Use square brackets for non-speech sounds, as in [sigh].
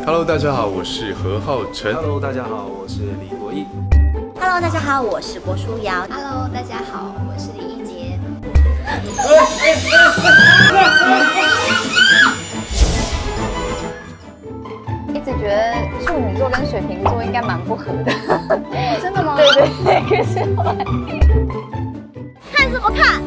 Hello，大家好，我是何浩晨。Hello，大家好，我是李国毅。Hello，大家好，我是郭书瑶。Hello，大家好，我是李一杰。[laughs] 一直觉得处女座跟水瓶座应该蛮不合的。真的吗？对 [laughs] 对对，可是我看什么看？